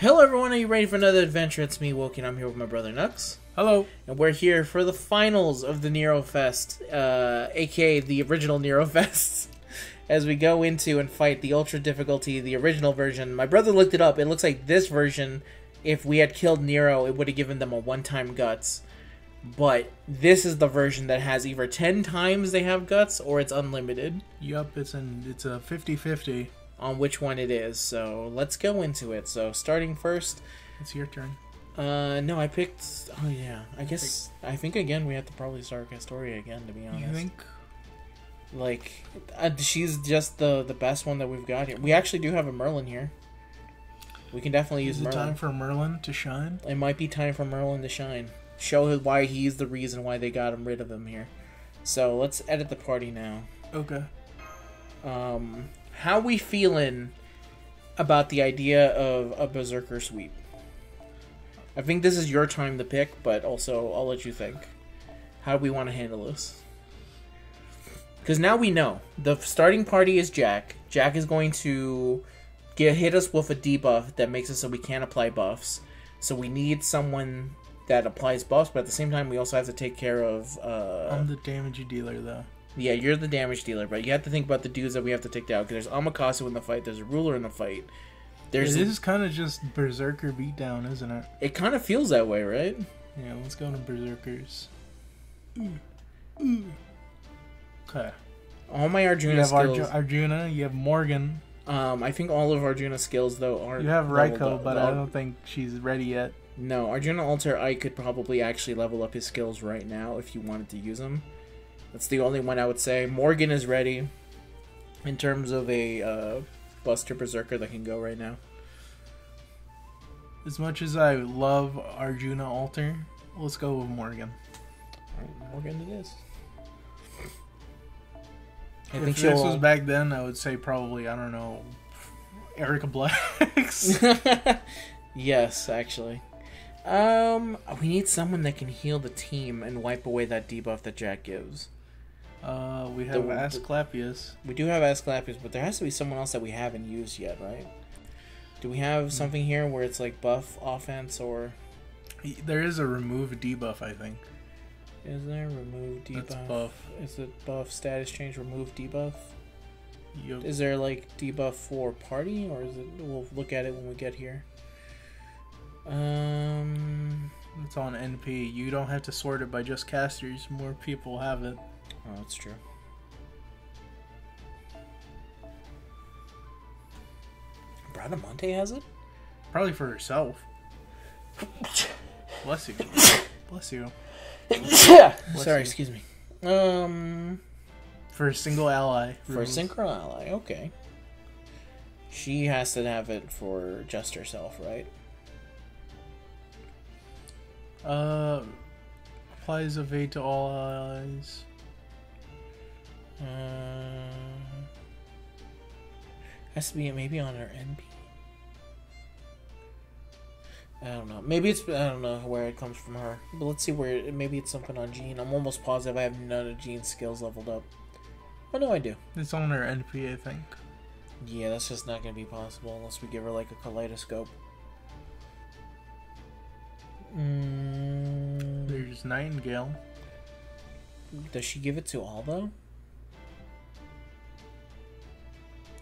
Hello everyone, are you ready for another adventure? It's me, Wokey. I'm here with my brother Nux. Hello. And we're here for the finals of the Nero Fest, uh, aka the original Nero Fest. As we go into and fight the ultra difficulty, the original version. My brother looked it up. It looks like this version, if we had killed Nero, it would have given them a one time guts. But this is the version that has either 10 times they have guts or it's unlimited Yup, it's an it's a 50-50. On which one it is. So let's go into it. So starting first, It's your turn. Uh, no, I picked. Oh yeah, I guess I think again we have to probably start Castoria again. To be honest, You think? like uh, she's just the the best one that we've got here. We actually do have a Merlin here. We can definitely use Is it Merlin. time for Merlin to shine? it might be time for Merlin to shine. Show him why he's the reason why they got him rid of him here. So let's edit the party now. Okay. Um, how we feeling about the idea of a berserker sweep? I think this is your time to pick, but also I'll let you think. How do we want to handle this? Because now we know the starting party is Jack. Jack is going to get hit us with a debuff that makes it so we can't apply buffs. So we need someone that applies buffs, but at the same time we also have to take care of. Uh, I'm the damage dealer though. Yeah, you're the damage dealer, but you have to think about the dudes that we have to take down. Because there's Amakusa in the fight, there's a ruler in the fight. There's it is kind of just Berserker beatdown, isn't it? it kind of feels that way, right? Yeah, let's go to Berserkers. Okay. All my Arjuna You have skills. Arju- Arjuna, you have Morgan, um, I think all of Arjuna's skills though are. you have Raiko, but I don't think she's ready yet. No, Arjuna Alter, I could probably actually level up his skills right now if you wanted to use them. That's the only one I would say. Morgan is ready in terms of a uh, Buster Berserker that can go right now. As much as I love Arjuna Alter, let's go with Morgan. Morgan it is. I if think this she'll. was back then, I would say probably I don't know, Erica Blacks. yes, actually. Um, we need someone that can heal the team and wipe away that debuff that Jack gives. Uh, we have The- Asclepius. We do have Asclepius, but there has to be someone else that we haven't used yet, right? Do we Hmm. have something here where it's like buff offense or There is a remove debuff, I think. is there remove debuff? That's buff. Is it buff status change remove debuff? Yup. Is there like debuff for party or is it? We'll look at it when we get here. Um, It's on NP. You don't have to sort it by just casters. More people have it. Oh, that's true. Bradamante has it. Probably for herself. Bless you. Bless you. yeah. Bless Sorry, you. excuse me. Um, For a single ally. for a synchro ally, okay. She has to have it for just herself, right? Uh, applies evade to all allies. Uh, has to be maybe on her NP. I don't know. Maybe it's I don't know where it comes from her. But let's see where it, maybe it's something on Jean. I'm almost positive I have none of Jean's skills leveled up. Oh no, I do. It's on her NP, I think. Yeah, that's just not gonna be possible unless we give her like a kaleidoscope. Mm, There's Nightingale. does she give it to all though?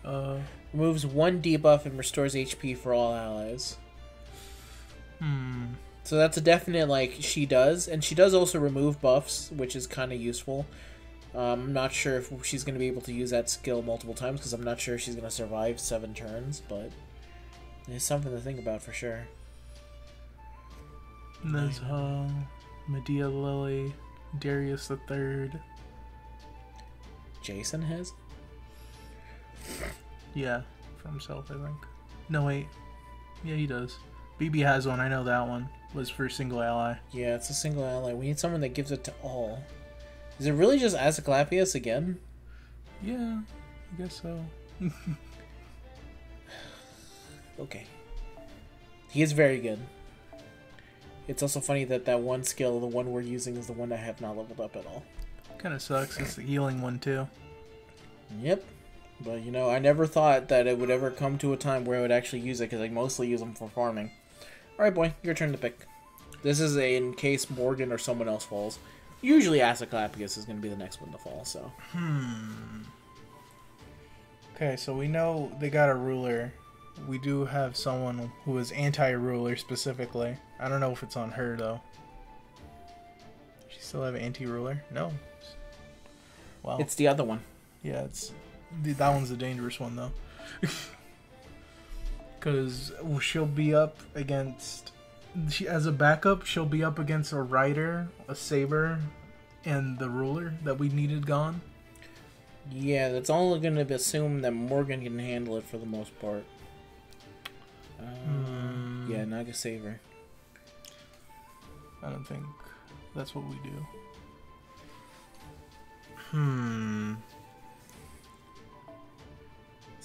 Uh, Removes one debuff and restores HP for all allies. hmm. So that's a definite like she does, and she does also remove buffs, which is kind of useful. Um, I'm not sure if she's going to be able to use that skill multiple times because I'm not sure if she's going to survive seven turns, but it's something to think about for sure. There's uh, Medea Lily, Darius the Third. Jason has. Yeah, for himself, I think. No wait. Yeah, he does. BB has one. I know that one was for single ally. Yeah, it's a single ally. We need someone that gives it to all. Is it really just Asclepius again? Yeah, I guess so. Okay. He is very good. It's also funny that that one skill, the one we're using, is the one I have not leveled up at all. Kind of sucks. It's the healing one too. Yep. But you know, I never thought that it would ever come to a time where I would actually use it because I mostly use them for farming. All right, boy, your turn to pick. This is a, in case Morgan or someone else falls. Usually, Asclepius is going to be the next one to fall. So Hmm. Okay, so we know they got a ruler. We do have someone who is anti-ruler specifically. I don't know if it's on her though. She still have anti-ruler? No. Wow. it's the other one. yeah, it's that one's a dangerous one though. Cuz she'll be up against she as a backup, she'll be up against a rider, a saber, and the ruler that we needed gone. Yeah, that's all going to assume that Morgan can handle it for the most part. Uh, Hmm. Yeah, Nega Saver. I don't think that's what we do. Hmm.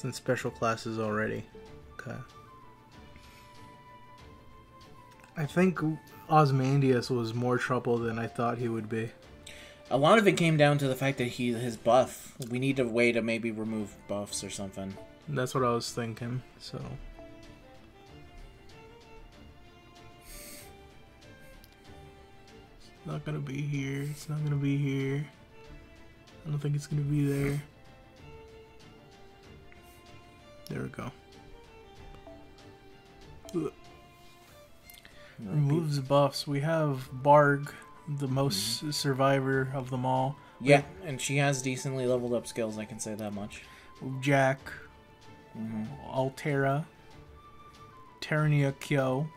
It's in special classes already. Okay. I think Ozymandias was more trouble than I thought he would be. A lot of it came down to the fact that he his buff. We need a way to maybe remove buffs or something. That's what I was thinking. So. It's not gonna be here. It's not gonna be here. I don't think it's gonna be there. There we go. Ugh. Removes buffs. We have Barg, the most survivor of them all. Yeah, and she has decently leveled up skills. I can say that much. Jack, hmm Altera, Ternia Kyo.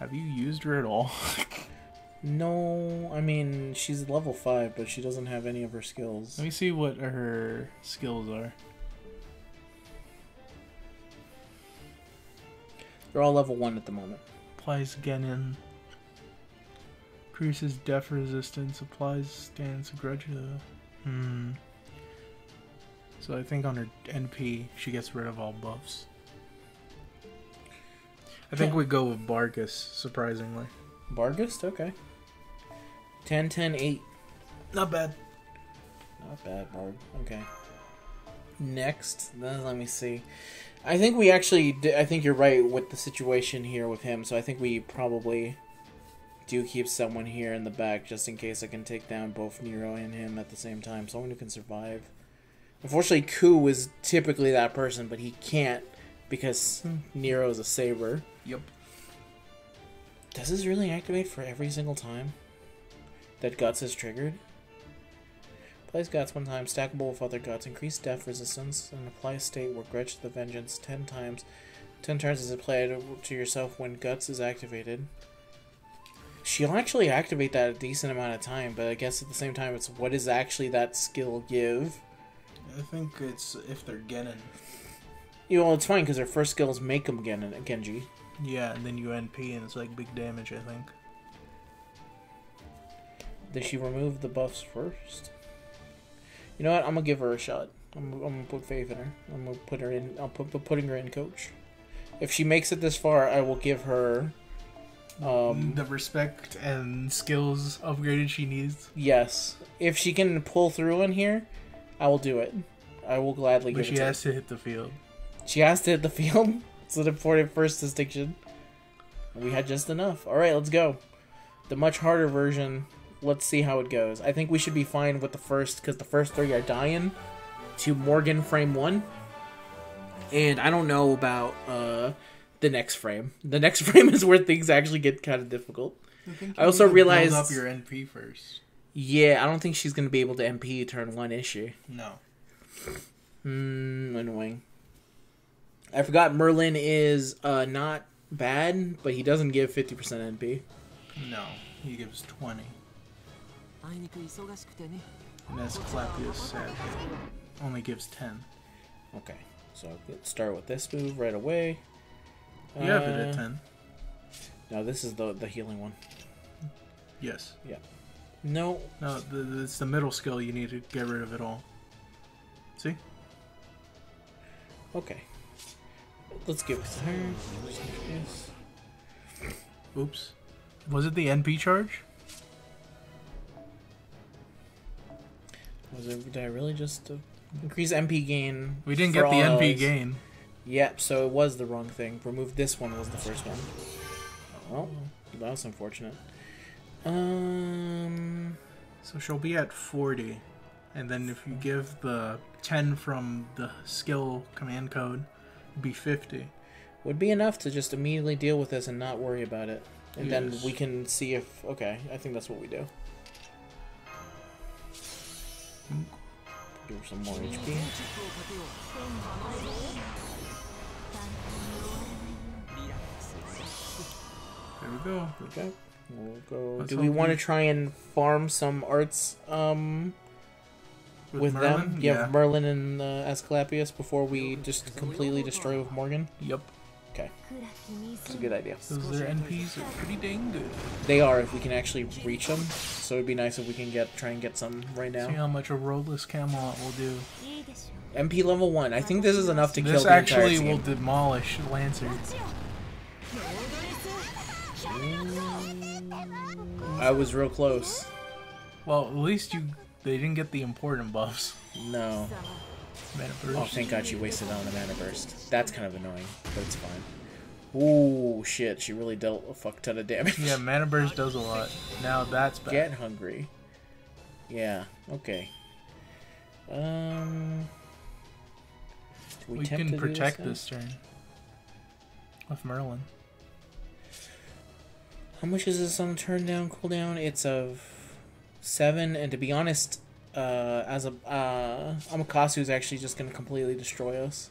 Have you used her at all? No, I mean she's level five, but she doesn't have any of her skills. Let me see what her skills are. They're all level one at the moment. Applies Genin. Increases def resistance. Applies stance grudge. Hmm. So I think on her NP, she gets rid of all buffs. I think we go with Barghest, surprisingly. Barghest, okay. 10, 10, 8. Not bad. Not bad, Barg. Okay. Next, then let me see. I think we actually—I think you're right with the situation here with him. So I think we probably do keep someone here in the back just in case I can take down both Nero and him at the same time. Someone who can survive. Unfortunately, Ku is typically that person, but he can't because Nero is a saber. Yep. Does this really activate for every single time that Guts is triggered? Plays Guts one time, stackable with other Guts, increase death resistance, and apply a state where Grudge the Vengeance 10 times. 10 turns is applied to yourself when Guts is activated. She'll actually activate that a decent amount of time, but I guess at the same time, it's what does actually that skill give? I think it's if they're Genin. You know, it's fine because her first skill is make him Gen- Genji. Yeah, and then you NP and it's like big damage, I think. Did she remove the buffs first? You know what? I'm gonna give her a shot. I'm, I'm gonna put faith in her. I'm gonna put her in. I'll put, put putting her in coach. If she makes it this far, I will give her. Um, the respect and skills upgraded she needs. yes. If she can pull through in here, I will do it. I will gladly But give she to has to hit the field. She has to hit the field. it's an important first distinction. We had just enough. All right, let's go. The much harder version. Let's see how it goes. I think we should be fine with the first because the first three are dying to Morgan frame one, and I don't know about uh the next frame. The next frame is where things actually get kind of difficult. I also realized- up your NP first. Yeah, I don't think she's gonna be able to NP turn one, is she? No. Hmm, annoying. I forgot Merlin is uh not bad, but he doesn't give fifty percent NP. No. He gives twenty. And Asclepius sadly only gives ten. Okay, so let's start with this move right away. You have it Uh, at ten. No, this is the the healing one. Yes. Yeah. No, No, the, the, it's the middle skill you need to get rid of it all. See? okay. Let's give it to her. Oops. Was it the NP charge? It? Did I really just uh, increase NP gain? We didn't get the NP gain. Yep. So it was the wrong thing. Remove this one was the first one. Well, that was unfortunate. Um. So she'll be at 40. And then if you give the 10 from the skill command code, be 50. would be enough to just immediately deal with this and not worry about it. And then we can see if okay, I think that's what we do. Give her some more HP. There we go. Okay. We'll go. Do we want to try and farm some arts um, with, with them? Yeah, yeah, Merlin and uh, Asclepius before we just completely destroy with Morgan. Yep. It's a good idea. Because their NPs are pretty dang good. They are if we can actually reach them. So it'd be nice if we can get try and get some right now. See how much a Lordless Camelot will do. NP level one. I think this is enough to kill the entire actually team. will demolish Lancer. I was real close. Well, at least you they didn't get the important buffs. No. Mana Oh, thank God she wasted on the mana burst. That's kind of annoying, but it's fine. Ooh, shit. She really dealt a fuck ton of damage. Yeah, mana burst does a lot. Now that's bad. Get hungry. Yeah. Okay. Um. we attempt can protect now? this turn with Merlin. How much is this on turn down cooldown? It's of seven, and to be honest, uh, as a uh, Amakusa is actually just gonna completely destroy us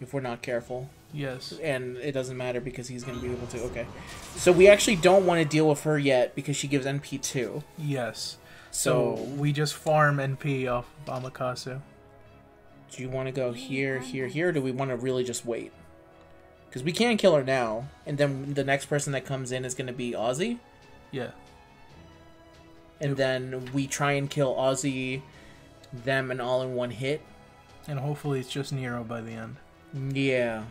if we're not careful, Yes. and it doesn't matter because he's gonna be able to. Okay, so we actually don't want to deal with her yet because she gives NP two. Yes. So, So we just farm NP off Amakusa. do you want to go here, here, here? Or do we want to really just wait? Because we can kill her now, and then the next person that comes in is gonna be Ozzy. Yeah. And Yep. then we try and kill Ozzy, them, and all in one hit. And hopefully it's just Nero by the end. Yeah.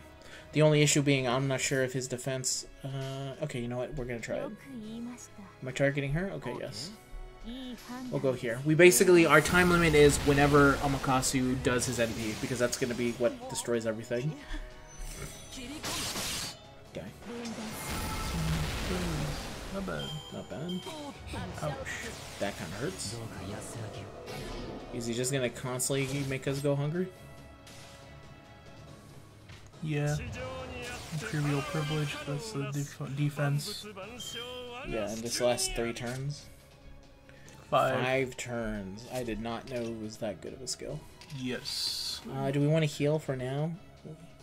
The only issue being, I'm not sure if his defense. Uh, okay, you know what? We're gonna try it. Am I targeting her? Okay, yes. We'll go here. We basically our time limit is whenever Amakusa does his NP because that's gonna be what destroys everything. not bad. That kind of hurts. Is he just gonna constantly make us go hungry? Yeah. Imperial privilege, plus the def defense. Yeah, and this last three turns? Five. Five turns. I did not know it was that good of a skill. Yes. Uh, do we want to heal for now?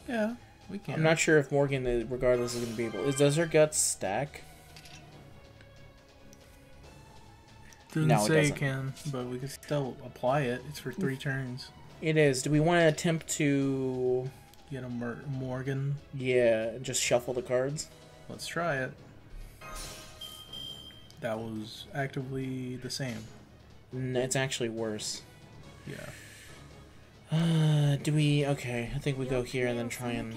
Yeah, we can. I'm not sure if Morgan, uh, regardless, is going to be able... Is, does her guts stack? Didn't no, say you can, but we could still apply it. It's for three turns. It is. Do we want to attempt to get a Mer- Morgan? Yeah, just shuffle the cards. Let's try it. That was actively the same. No, it's actually worse. Yeah. Uh, do we? Okay, I think we go here and then try and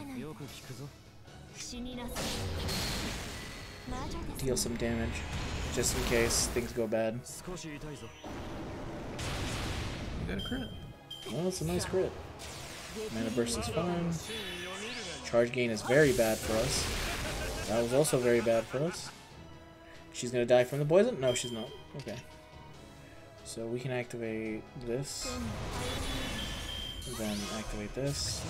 deal some damage just in case things go bad. You got a crit. Well, it's a nice crit. Mana burst is fine. Charge gain is very bad for us. That was also very bad for us. She's gonna die from the poison? No, she's not. Okay. So we can activate this. Then activate this.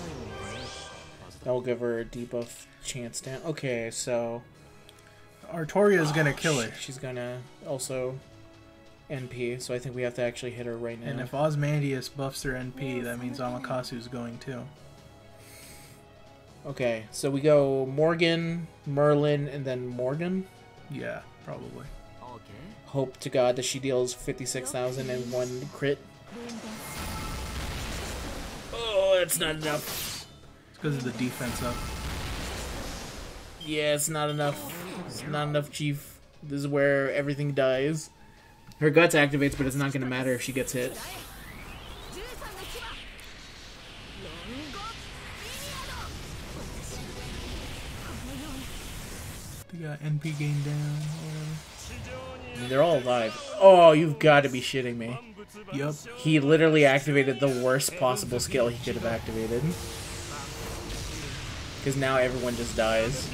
That will give her a debuff chance down. Okay, so Artoria is gonna kill her. she's gonna also NP. So I think we have to actually hit her right now. And if Ozymandias buffs her NP, that means Amakusa's going too. Okay, so we go Morgan, Merlin, and then Morgan. Yeah, probably. オーケ Hope to God that she deals 56,000 and one crit. Oh, that's not enough. It's because of the defense up. Yeah, it's not enough. It's not enough, Chief. This is where everything dies. Her guts activates, but it's not gonna matter if she gets hit. They got NP gain down. I mean, they're all alive. Oh, you've got to be shitting me. Yup. He literally activated the worst possible skill he could have activated. Because now everyone just dies.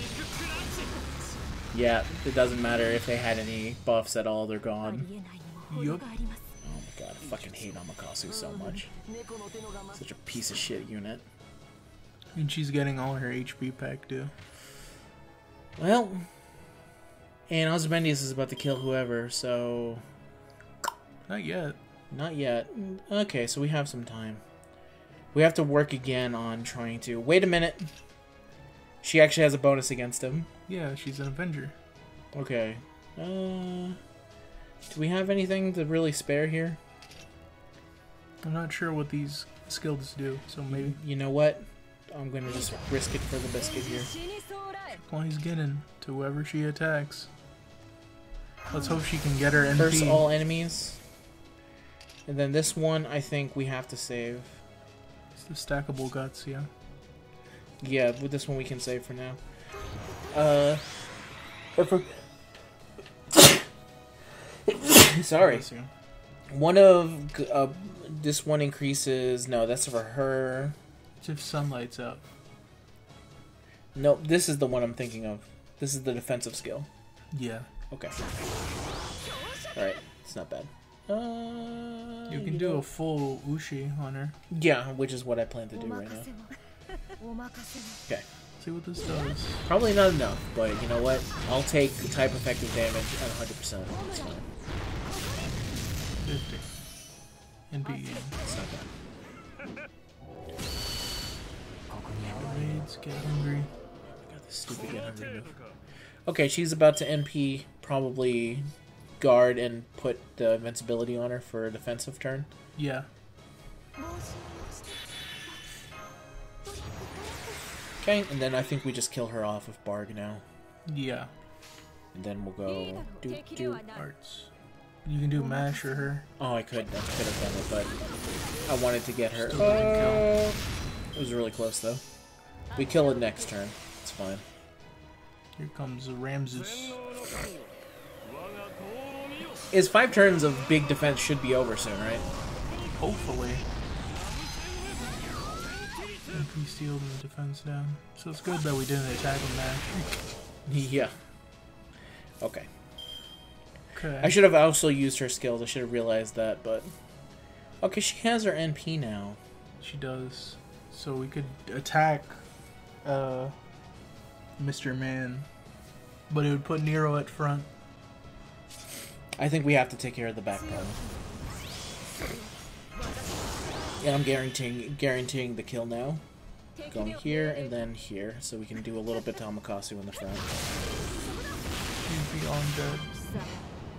Yeah, it doesn't matter if they had any buffs at all, they're gone. Yup. Oh my god, I fucking hate Amakusa so much. Such a piece of shit unit. And she's getting all her HP back too. Well, and Ozymandias is about to kill whoever, so... Not yet. Not yet. Okay, so we have some time. We have to work again on trying to... Wait a minute! She actually has a bonus against him. Yeah, she's an Avenger. Okay. Uh, do we have anything to really spare here? I'm not sure what these skills do, so maybe. You know what? I'm gonna just risk it for the biscuit here. She applies getting to whoever she attacks. Let's hope she can get her NP. All enemies. And then this one, I think we have to save. It's the stackable guts, yeah. Yeah, with this one we can save for now. Uh, for, sorry. One of uh, this one increases. No, that's for her. It's if sunlight's up. No, this is the one I'm thinking of. This is the defensive skill. Yeah. Okay. All right. It's not bad. Uh, you can you do a full ushi on her. Yeah, which is what I plan to do right now. Okay see what this does. Probably not enough, but you know what? I'll take the type effective damage at 100%. It's fine. 50. And. It's not bad. Raids, get hungry. I got this stupid get hungry move. Okay, she's about to NP probably guard and put the invincibility on her for a defensive turn. Yeah. Okay, and then I think we just kill her off with Barg now. Yeah. And then we'll go do do arts. You can do mash or her. Oh, I could. I could have done it, but I wanted to get her. Uh, it was really close though. We kill it next turn. It's fine. Here comes Ramses. Is five turns of big defense should be over soon, right? Hopefully. Sealed and defense down. So it's good that we didn't attack and mash. Yeah. Okay. Okay. I should have also used her skills. I should have realized that, but okay, she has her NP now. She does. So we could attack uh Mr. Man. But it would put Nero at front. I think we have to take care of the back part. And I'm guaranteeing guaranteeing the kill now. Going here and then here, so we can do a little bit to Amakusa in the front. He's beyond dead.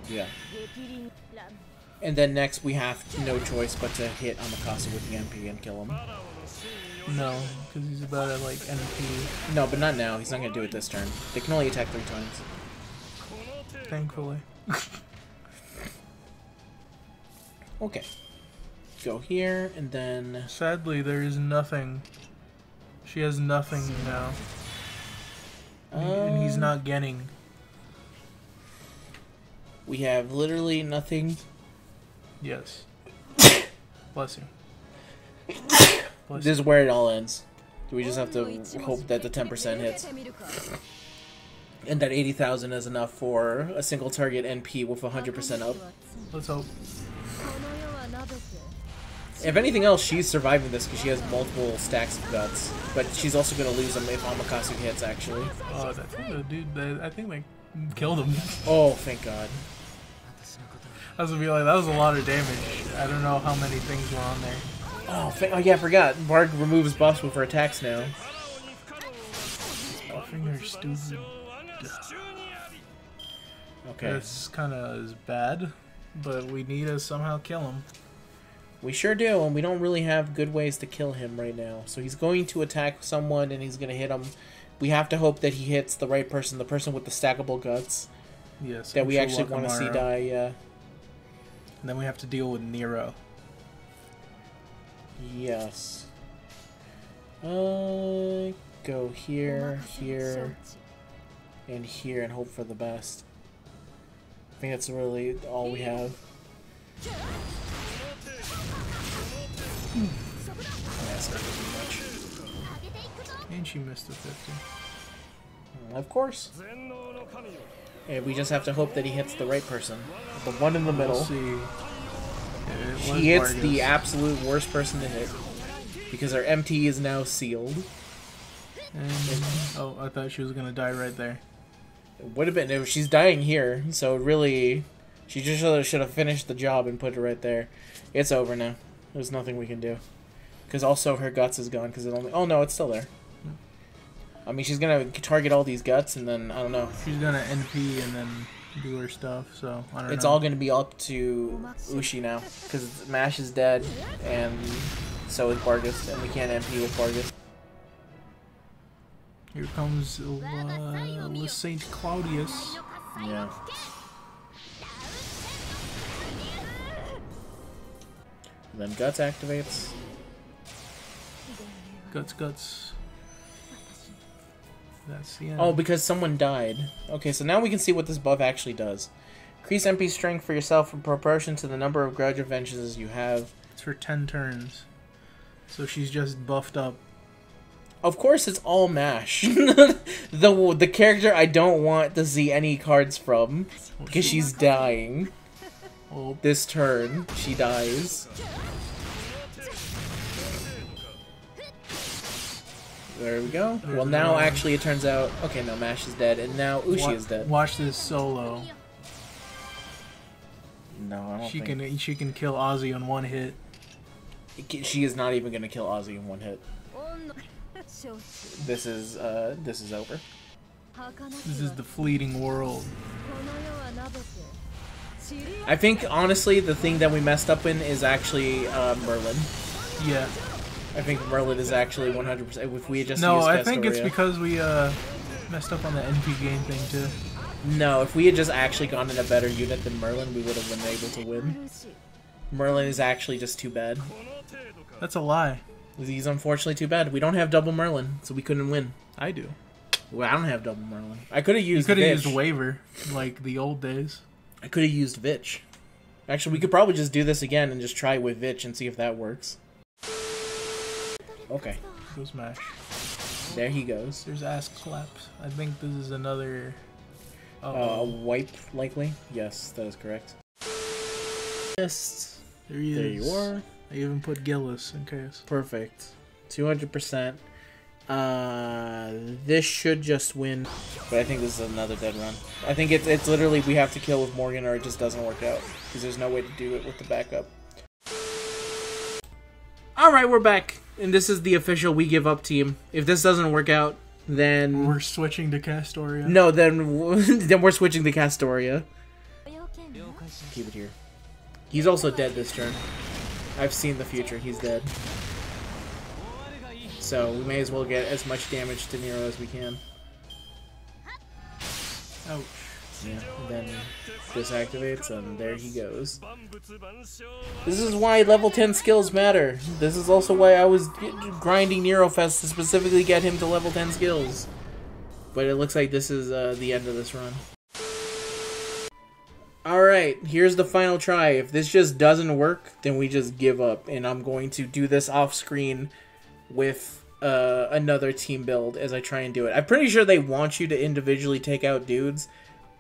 Yeah. And then next we have no choice but to hit Amakusa with the NP and kill him. No, because he's about at like NP. No, but not now. He's not going to do it this turn. They can only attack three times. Thankfully. okay. Go here, and then... Sadly, there is nothing she has nothing now. And he's um, not getting. We have literally nothing. Yes. Bless you. Bless this you. is where it all ends. We just have to hope that the 10% hits. And that 80,000 is enough for a single target NP with 100% up. Let's hope. If anything else, she's surviving this because she has multiple stacks of guts. But she's also going to lose them if Amakusa hits, actually. Oh, that's the dude I think they killed him. oh, thank God. I was going to be like, that was a lot of damage. I don't know how many things were on there. Oh, oh yeah, I forgot. Bard removes buffs with her attacks now. Buffing her stupid. Okay. This kind of bad, but we need to somehow kill him. We sure do, and we don't really have good ways to kill him right now. So he's going to attack someone, and he's going to hit him. We have to hope that he hits the right person, the person with the stackable guts. Yes. That we actually want to see die, yeah. And then we have to deal with Nero. Yes. Uh, go here, here, and here, and hope for the best. I think that's really all we have. That's not gonna be much. And she missed the 50. Hmm, of course. And we just have to hope that he hits the right person. The one in the middle. We'll see. Yeah, it He hits Vargas. the absolute worst person to hit. Because our MT is now sealed. And, oh, I thought she was gonna die right there. It would have been if she's dying here, so really she just should have finished the job and put it right there. It's over now. There's nothing we can do. Because also her guts is gone because it only Oh no, it's still there. I mean she's gonna target all these guts and then I don't know. She's gonna NP and then do her stuff. So I don't know. It's know. all gonna be up to Ushi now. Because Mash is dead and so is Vargas and we can't NP with Vargas. Here comes uh, Saint Claudius. Yeah. Then Guts activates. Guts, guts. That's the end. Oh, because someone died. Okay, so now we can see what this buff actually does. Increase NP strength for yourself in proportion to the number of grudge vengeances you have. it's for ten turns. So she's just buffed up. Of course, it's all Mash. the the character I don't want to see any cards from because she's dying. Oh, This turn, she dies. There we go. Well, now actually it turns out. Okay, no, Mash is dead, and now Ushi wa- is dead. Watch this solo. No, I don't She think can she can kill Ozzy on one hit. she is not even gonna kill Ozzy in one hit. This is uh, this is over. This is the fleeting world. I think honestly, the thing that we messed up in is actually uh, Merlin. Yeah. I think Merlin is actually 100%. If we had just No, used I think it's because we uh messed up on the NP game thing too. No, if we had just actually gone in a better unit than Merlin, we would have been able to win. Merlin is actually just too bad. That's a lie. He's unfortunately too bad. We don't have double Merlin, so we couldn't win. I do. Well, I don't have double Merlin. I could have You used could have used Waver like the old days. I could have used Vitch. Actually, we could probably just do this again and just try with Vitch and see if that works. Okay, Go smash. there he goes. There's ass claps. I think this is another. Uh, a Uh, wipe, likely? Yes, that is correct. Yes, there he there you are. I even put Gillis in case. Perfect. 200%. Uh, this should just win, but I think this is another dead run. I think it's it's literally we have to kill with Morgan or it just doesn't work out because there's no way to do it with the backup. All right, we're back, and this is the official we give up team. If this doesn't work out, then We're switching to Castoria. no, then then we're switching to Castoria. Keep it here. He's also dead this turn. I've seen the future. He's dead. So we may as well get as much damage to Nero as we can. Ouch. Yeah. Then this activates, and there he goes. This is why level 10 skills matter. This is also why I was grinding Nerofest to specifically get him to level 10 skills. But it looks like this is uh, the end of this run. Alright, here's the final try. If this just doesn't work, then we just give up. And I'm going to do this off screen with uh, another team build as I try and do it. I'm pretty sure they want you to individually take out dudes.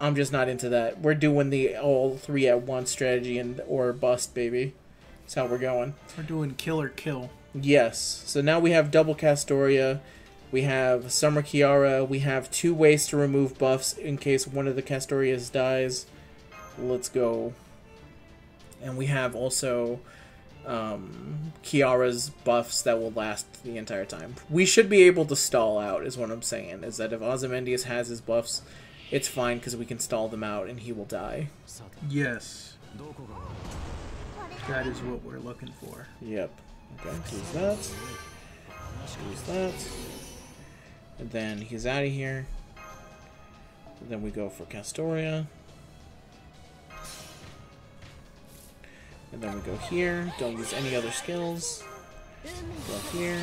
I'm just not into that. We're doing the all three at once strategy and or bust, baby. That's how we're going. We're doing kill or kill. Yes. So now we have double Castoria. We have Summer Kiara. We have two ways to remove buffs in case one of the Castorias dies. Let's go. And we have also um, Kiara's buffs that will last the entire time. We should be able to stall out, is what I'm saying. Is that if Ozymandias has his buffs, it's fine because we can stall them out and he will die. Yes. That is what we're looking for. Yep. Okay, use that. Use that. And then he's out of here. And then we go for Castoria. And then we go here. Don't use any other skills. Go here.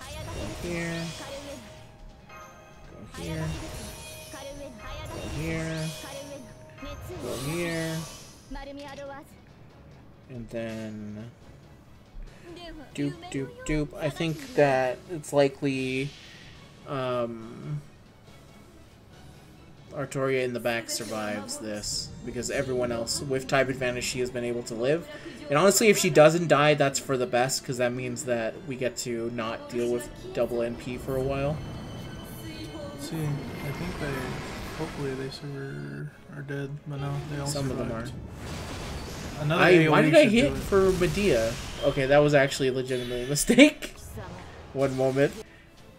Go here. Go here. Go here. Go here. And then Doop, doop, doop. I think that it's likely um, Artoria in the back survives this because everyone else, with type advantage, she has been able to live. And honestly, if she doesn't die, that's for the best because that means that we get to not deal with double NP for a while. Let's see, I think they, hopefully they sur- are dead, but no, they all Some of them are. Another I, why did I hit for Medea? Okay, that was actually legitimately a mistake. One moment.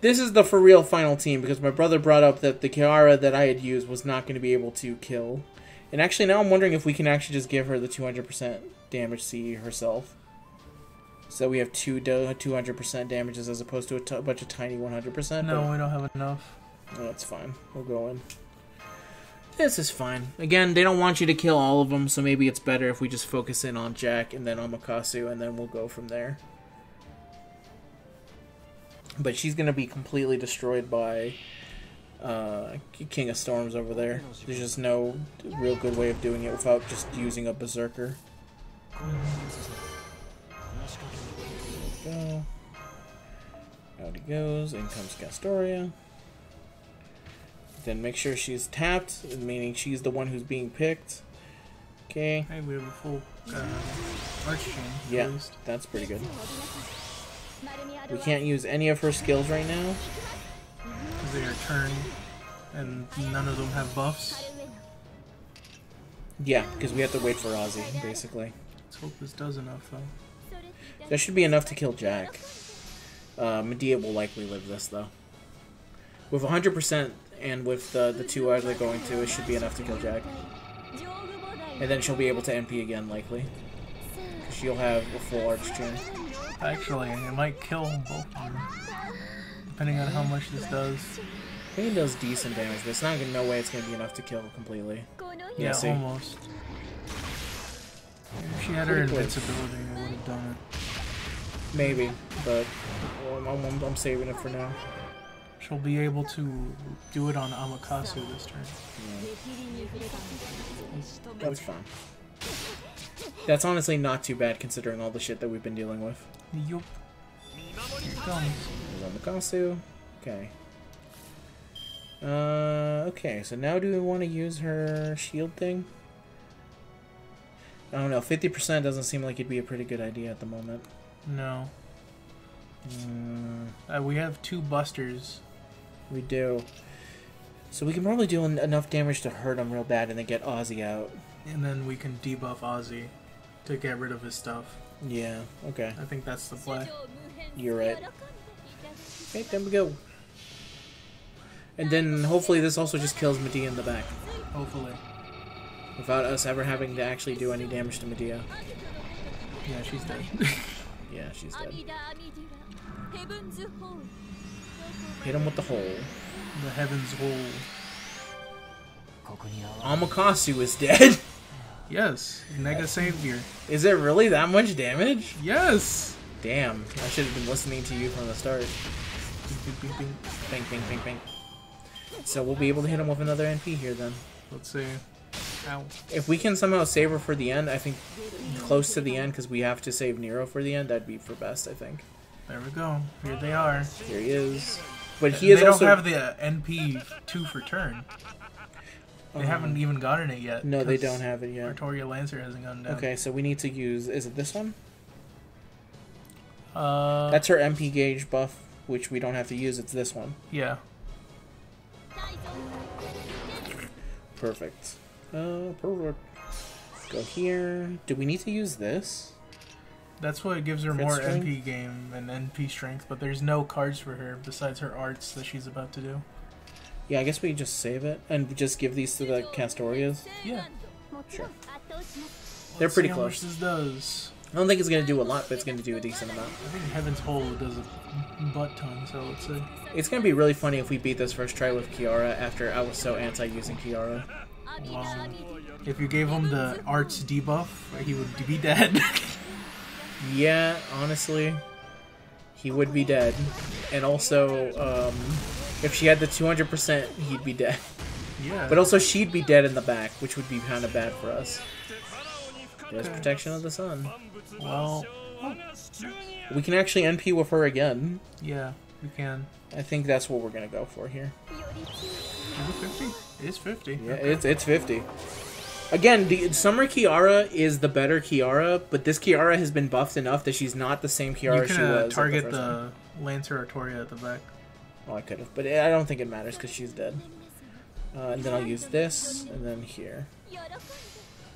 This is the for real final team because my brother brought up that the Kiara that I had used was not going to be able to kill. And actually, now I'm wondering if we can actually just give her the 200% damage C herself. So we have two 200% damages as opposed to a t- bunch of tiny 100%. No, but- we don't have enough. Oh, that's fine. We'll go in. This is fine. Again, they don't want you to kill all of them, so maybe it's better if we just focus in on Jack and then Amakusa, and then we'll go from there. But she's gonna be completely destroyed by uh, King of Storms over there. There's just no real good way of doing it without just using a Berserker. Go. Out he goes. In comes Castoria. Then make sure she's tapped, meaning she's the one who's being picked. Okay, Hey, we have a full uh, arch chain. Yeah. That's pretty good. We can't use any of her skills right now. Because they are turned, and none of them have buffs. Yeah, because we have to wait for Ozzy, basically. Let's hope this does enough, though. That should be enough to kill Jack. Uh, Medea will likely live this, though. With 100% and with the, the two hours they're going to, it should be enough to kill Jack. And then she'll be able to NP again, likely. she'll have a full arch chain. Actually, it might kill both of them. Depending on how much this does. I think it does decent damage, but it's not gonna, no way it's gonna be enough to kill completely. Yeah, Yeah, almost. If she had her invincibility, I would have done it. Maybe, but I'm, I'm, I'm saving it for now. She'll be able to do it on Amakusa this turn. That's fine. That's honestly not too bad considering all the shit that we've been dealing with. Yup. Here it comes. Amakusa. Okay. Uh, okay, so now do we want to use her shield thing? I don't know, 50% doesn't seem like it'd be a pretty good idea at the moment. No. Mm, Uh, we have two busters. we do. So we can probably do en- enough damage to hurt him real bad and then get Ozzy out. And then we can debuff Ozzy to get rid of his stuff. Yeah, okay. I think that's the play. You're right. Okay, then we go. And then hopefully this also just kills Medea in the back. Hopefully. Without us ever having to actually do any damage to Medea. Yeah, she's dead. yeah, she's dead. Hit him with the hole. The heaven's hole. Amakusa is dead. Yes, Nega Savior. Is it really that much damage? Yes! Damn, I should have been listening to you from the start. Bing, bing, bing. Bang, bang, bang. So we'll be able to hit him with another NP here then. Let's see. Ow. If we can somehow save her for the end, I think close to the end because we have to save Nero for the end. That'd be for best, I think. There we go. Here they are. Here he is. But he is they also don't have the NP two for turn. They Um, haven't even gotten it yet. No, they don't have it yet. Artoria Lancer hasn't gotten down. Okay, so we need to use. Is it this one? Uh, That's her NP gauge buff, which we don't have to use. It's this one. yeah. Perfect. Uh, perfect. Go here. Do we need to use this? That's what gives her Crit more strength? NP game and NP strength, but there's no cards for her besides her arts that she's about to do. Yeah, I guess we just save it and just give these to the Castorias. Yeah. Sure. They're pretty close. this does. I don't think it's going to do a lot, but it's going to do a decent amount. I think Heaven's Hole does a butt ton, so let's say. It's going to be really funny if we beat this first try with Kiara after I was so anti using Kiara. Wow. If you gave him the arts debuff, he would be dead. yeah, honestly. He would be dead. And also, um, if she had the 200%, he'd be dead. Yeah. But also she'd be dead in the back, which would be kind of bad for us. There's okay. protection of the sun. Well, we can actually NP with her again. Yeah, we can. I think that's what we're gonna go for here. Is it 50? It's 50. Yeah, okay. it's it's 50. Again, the Summer Kiara is the better Kiara, but this Kiara has been buffed enough that she's not the same Kiara you can, she was. target the, the Lancer Artoria at the back. Oh, I could have, but I don't think it matters because she's dead. Uh, and then I'll use this, and then here.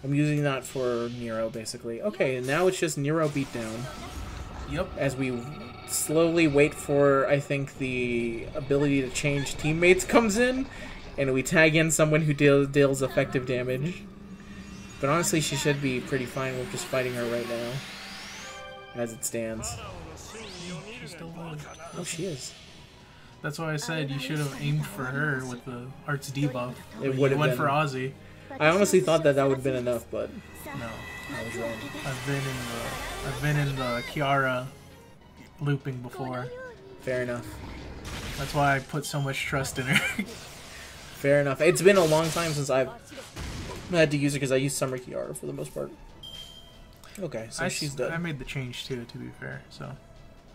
I'm using that for Nero, basically. Okay, and now it's just Nero beatdown. Yep. As we slowly wait for, I think, the ability to change teammates comes in, and we tag in someone who deal deals effective damage. But honestly, she should be pretty fine with just fighting her right now, as it stands. Oh, she is. That's why I said you should have aimed for her with the arts debuff. It would have went been. for Ozzy. I honestly thought that that would have been enough, but No, I was wrong. I've been in the I've been in the Kiara looping before. Fair enough. That's why I put so much trust in her. Fair enough. It's been a long time since I've had to use her because I use Summer Kiara for the most part. Okay, so I, she's dead. I made the change too, to be fair, so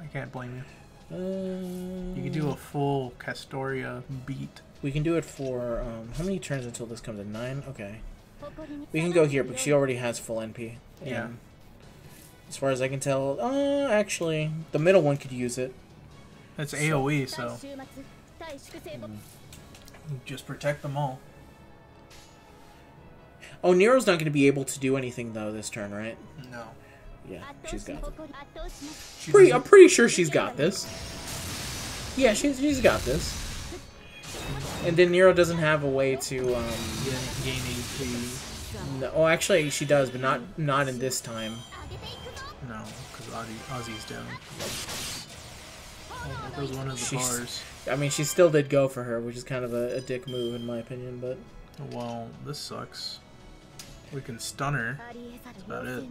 I can't blame you. Uh, you can do uh. a full Castoria beat. We can do it for um, how many turns until this comes in nine? Okay. We can go here, but she already has full NP. yeah. Um, as far as I can tell, uh, actually, the middle one could use it. That's so. AOE, so. Mm. Just protect them all. Oh, Nero's not going to be able to do anything, though, this turn, right? No. Yeah, she's got this. Pretty, I'm pretty sure she's got this. Yeah, she's, she's got this. And then Nero doesn't have a way to, um... gain AP. No, oh, actually, she does, but not not in this time. No, because Ozzy's down. Oh, that was one of the she's, bars. I mean, she still did go for her, which is kind of a, a dick move in my opinion, but... Well, this sucks. We can stun her. That's about it.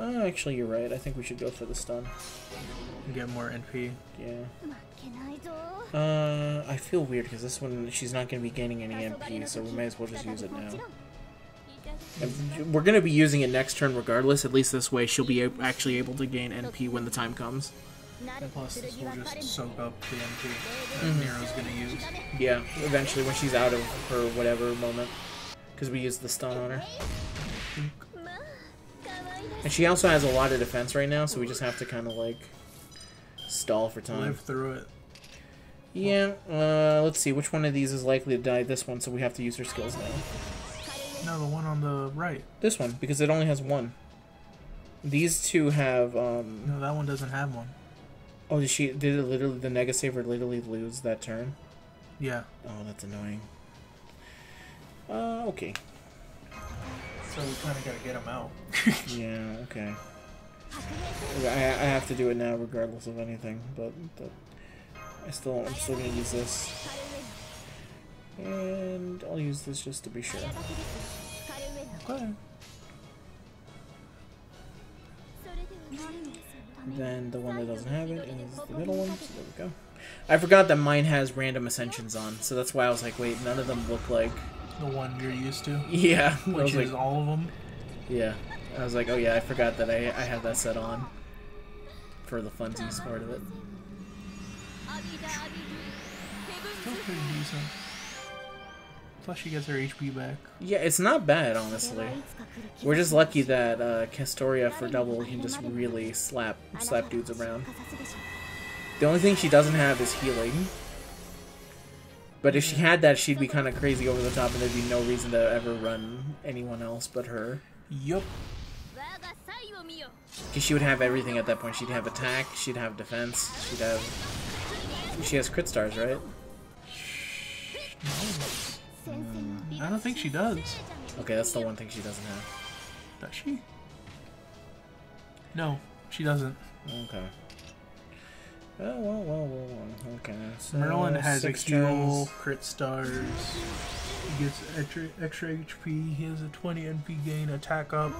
Uh, actually, you're right. I think we should go for the stun. Get more NP. Yeah. Uh, I feel weird because this one, she's not going to be gaining any NP, so we may as well just use it now. And we're going to be using it next turn regardless, at least this way she'll be actually able to gain NP when the time comes. And plus, this will just soak up the MP that mm -hmm. Nero's going to use. Yeah, eventually when she's out of her whatever moment. Because we used the stun on her. And she also has a lot of defense right now, so we just have to kind of like stall for time. Live through it. Yeah, uh, let's see. Which one of these is likely to die? This one, so we have to use her skills now. No, the one on the right. This one, because it only has one. These two have, um... No, that one doesn't have one. Oh, did she... Did it literally... The Nega Saver literally lose that turn? Yeah. Oh, that's annoying. Uh, okay. So we kind of got to get him out. yeah, okay. I, I have to do it now regardless of anything, but, but I still, I'm still going to use this. And I'll use this just to be sure. Okay. Then the one that doesn't have it is the middle one, so there we go. I forgot that mine has random ascensions on, so that's why I was like, wait, none of them look like the one you're used to. Yeah, which is all of them. Yeah, I was like, oh yeah, I forgot that I I had that set on for the funsies part of it. Still pretty decent. Plus she gets her HP back. Yeah, it's not bad, honestly. We're just lucky that uh, Castoria for double can just really slap slap dudes around. The only thing she doesn't have is healing. But if she had that, she'd be kind of crazy over the top, and there'd be no reason to ever run anyone else but her. Yup. Because she would have everything at that point. She'd have attack, she'd have defense, she'd have... She has crit stars, right? No. I don't think she does. Okay, that's the one thing she doesn't have. Does she? No, she doesn't. Okay. Oh, well, well, well, well. Okay. So Merlin has six dual crit stars. He gets extra, extra HP. He has a 20 NP gain, attack up,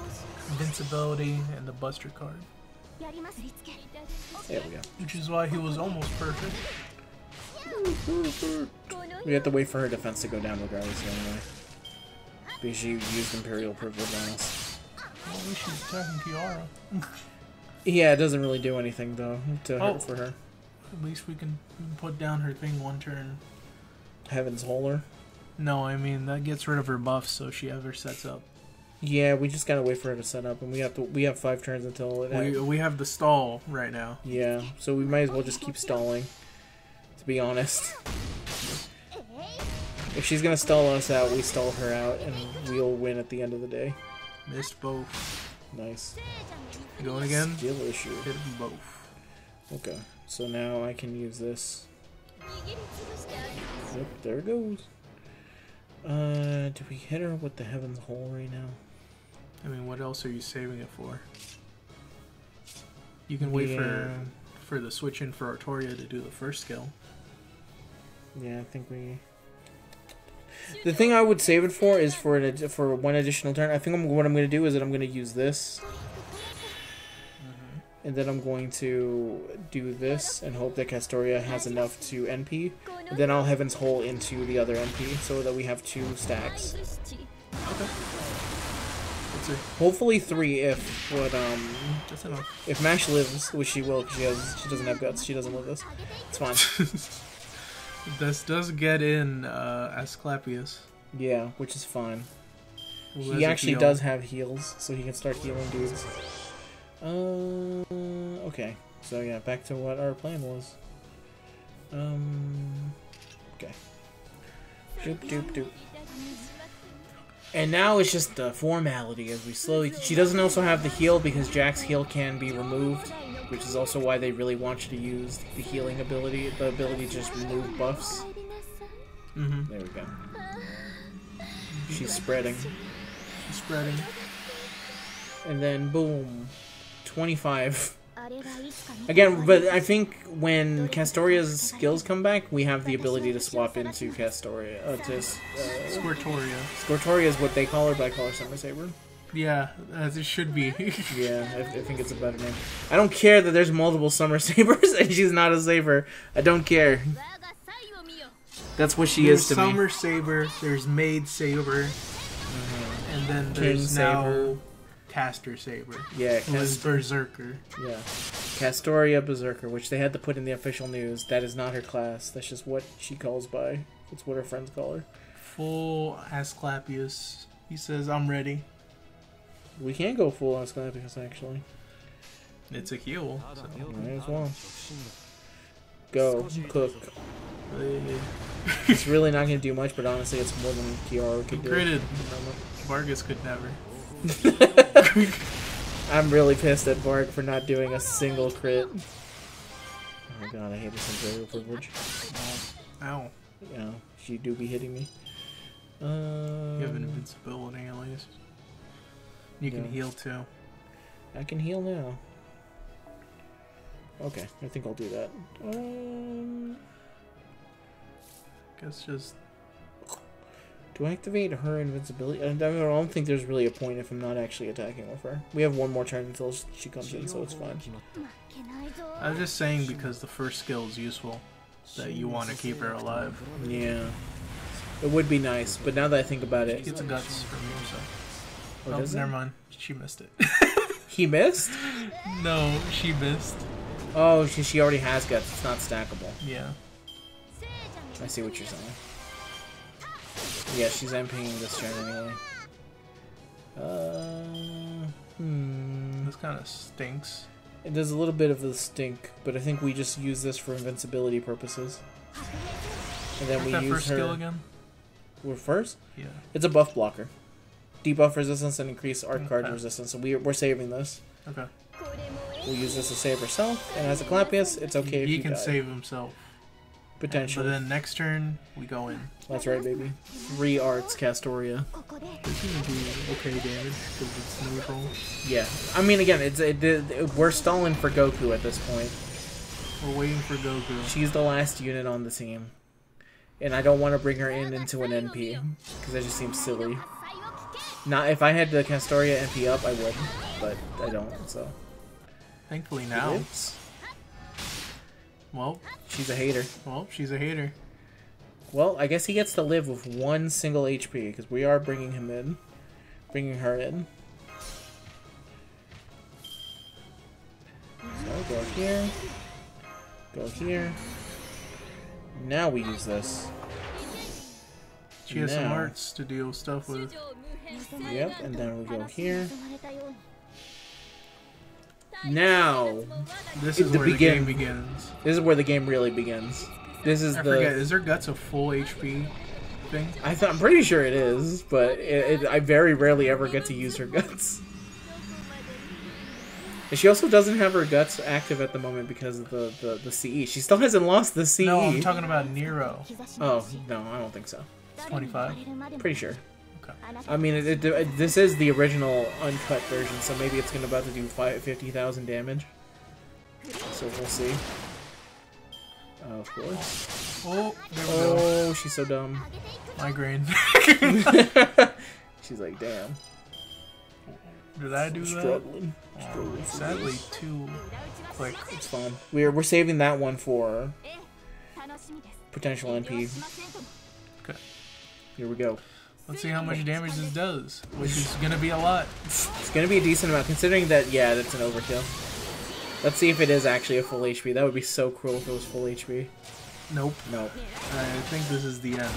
invincibility, and the Buster card. There we go. Which is why he was almost perfect. We have to wait for her defense to go down regardless anyway. Because she used Imperial Privilege on us. Oh, well, at least she's attacking Kiara. yeah, it doesn't really do anything though to oh. hurt for her. At least we can put down her thing one turn. Heaven's Holer. No, I mean that gets rid of her buffs, so she ever sets up. Yeah, we just gotta wait for her to set up, and we have to. We have five turns until it. We we have the stall right now. yeah, so we might as well just keep stalling. To be honest, if she's gonna stall us out, we stall her out, and we'll win at the end of the day. Missed both. Nice. Going again. Skill issue. Hit them both. Okay, so now I can use this. Yep, there it goes. Uh, do we hit her with the Heaven's Hole right now? I mean, what else are you saving it for? You can wait yeah. for for the switch in for Artoria to do the first skill. Yeah, I think we. The thing I would save it for is for an, for one additional turn. I think I'm, what I'm going to do is that I'm going to use this and then I'm going to do this and hope that Castoria has enough to NP. And then I'll Heaven's Hole into the other NP so that we have two stacks. Okay. Hopefully three if what um if Mash lives, which she will because she has she doesn't have guts, she doesn't live this. It's fine. this does get in uh Asclepius. Yeah, which is fine. Well, he actually heal. does have heals, so he can start healing dudes. Uh, okay. So yeah, back to what our plan was. Um, okay. Doop doop doop. And now it's just the formality as we slowly... She doesn't also have the heal because Jack's heal can be removed, which is also why they really want you to use the healing ability, the ability to just remove buffs. Mm -hmm. There we go. She's spreading. She's spreading. And then boom. 25. Again, but I think when Castoria's skills come back, we have the ability to swap into Castoria. Uh, to, uh, Squirtoria. Squirtoria is what they call her, but I call her Summer Saber. Yeah, as it should be. yeah, I, I, think it's a better name. I don't care that there's multiple Summer Sabers and she's not a Saber. I don't care. That's what she there's is to Summer me. Summer Saber, there's Maid Saber, mm -hmm. and then there's King now... Caster Saber, Yeah, Cast- Berserker. yeah. Castoria Berserker, which they had to put in the official news. That is not her class. That's just what she calls by. It's what her friends call her. Full Asclepius. He says, I'm ready. We can go full Asclepius, actually. It's a heal. So. Might as well. Go, cook. It's really not going to do much, but honestly, it's more than Kiara could do. Critted. Barghest could never. I'm really pissed at Bark for not doing a single crit. Oh my god, I hate this Imperial privilege. Ow. Yeah, she do be hitting me. You have Um, invincibility at least. You can heal too. I can heal now. Okay, I think I'll do that. Um, Guess just to activate her invincibility, I don't think there's really a point if I'm not actually attacking with her. We have one more turn until she comes in, so it's fine. I was just saying because the first skill is useful, that you want to keep her alive. Yeah. It would be nice, but now that I think about it... She gets guts from you, so... Oh, oh never mind. She missed it. he missed? No, she missed. Oh, she, she already has guts. It's not stackable. Yeah. I see what you're saying. Yeah, she's emptying this turn anyway. Uh, hmm. This kind of stinks. It does a little bit of the stink, but I think we just use this for invincibility purposes. And then we use her. skill again? We're first? Yeah. It's a buff blocker. Debuff resistance and increase arc okay. card resistance. So we, we're saving this. Okay. We'll use this to save herself, and Asclepius, it's okay he if can save himself. Potentially. But then next turn, we go in. That's right, baby. Three arts, Castoria. This is going do okay damage, because it's neutral. Yeah. I mean, again, it's it, it, we're stalling for Goku at this point. We're waiting for Goku. She's the last unit on the team. And I don't want to bring her in into an NP, because that just seems silly. Not if I had the Castoria NP up, I would, but I don't, so. Thankfully now. Well, she's a hater. well, she's a hater. Well, I guess he gets to live with one single HP because we are bringing him in, bringing her in. So, Go here. Go here. Now we use this. She has some Now. arts to deal stuff with. Yep, and then we go here. Now, This is the where the begin- game begins. this is where the game really begins. This is I the. forget. Is her guts a full HP thing? I th- I'm pretty sure it is, but it, it, I very rarely ever get to use her guts. And she also doesn't have her guts active at the moment because of the, the, the CE. She still hasn't lost the CE. No, I'm talking about Nero. oh, no, I don't think so. 25. Pretty sure. I mean, it, it, this is the original uncut version, so maybe it's gonna about to do 50,000 damage. So we'll see. Uh, of course. Oh, there we go. Oh, she's so dumb. Migraine. she's like, damn. Did I do that? Struggling. Oh, Struggling. sadly, too quick. It's fine. We're we're saving that one for eh, potential NP. Okay. Here we go. Let's see how much damage this does, which is gonna be a lot. It's gonna be a decent amount, considering that yeah, that's an overkill. Let's see if it is actually a full HP. That would be so cruel if it was full HP. Nope. Nope. I think this is the end.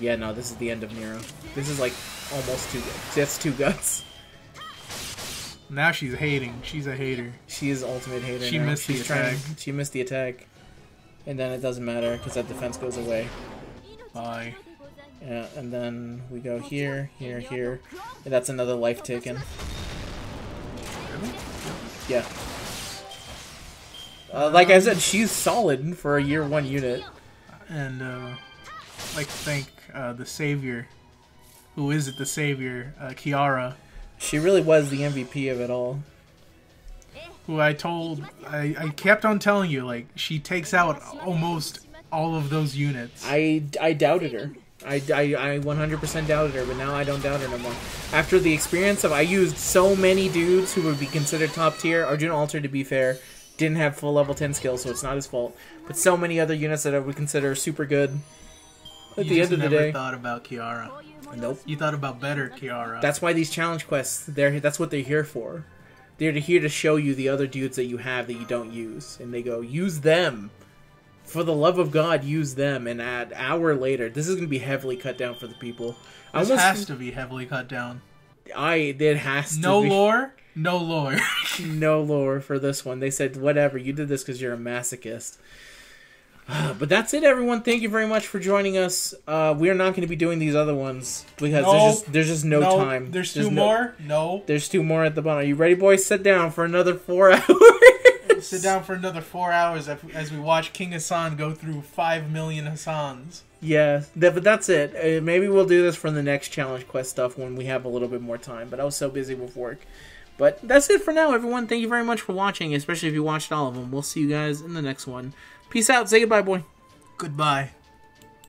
Yeah, no, this is the end of Nero. This is like almost two. guts. That's two guts. Now she's hating. She's a hater. She is ultimate hater. She now. missed the She's trying- attack. She missed the attack, and then it doesn't matter because that defense goes away. Bye. Yeah, and then we go here, here, here, and that's another life taken. Yeah. Uh, like I said, she's solid for a year one unit. And uh, I'd like to thank uh, the savior. Who is it? The savior, uh, Kiara, She really was the MVP of it all. who I told, I, I kept on telling you, like she takes out almost all of those units. I, I doubted her. I, I, I 100% doubted her, but now I don't doubt her no more. After the experience of I used so many dudes who would be considered top tier. Arjuna Alter, to be fair, didn't have full level 10 skills, so it's not his fault. But so many other units that I would consider super good. At you the end of the never day, thought about Kiara. nope. You thought about better Kiara. That's why these challenge quests, they're that's what they're here for. They're here to show you the other dudes that you have that you don't use, and they go use them. For the love of God, use them. And at hour later, this is gonna be heavily cut down for the people. This almost, has to be heavily cut down. I it has to No be, lore, no lore. no lore for this one. They said whatever you did this because you're a masochist. But that's it, everyone. Thank you very much for joining us. Uh, we are not going to be doing these other ones because No. there's just there's just no, no, time. There's two no- more. No. There's two more at the bottom. Are you ready, boys? Sit down for another four hours. Sit down for another four hours as- as we watch King Hassan go through five million Hassans. Yeah, that, but that's it. Uh, maybe we'll do this for the next challenge quest stuff when we have a little bit more time. But I was so busy with work. But that's it for now, everyone. Thank you very much for watching, especially if you watched all of them. We'll see you guys in the next one. Peace out. Say goodbye, boy. Goodbye.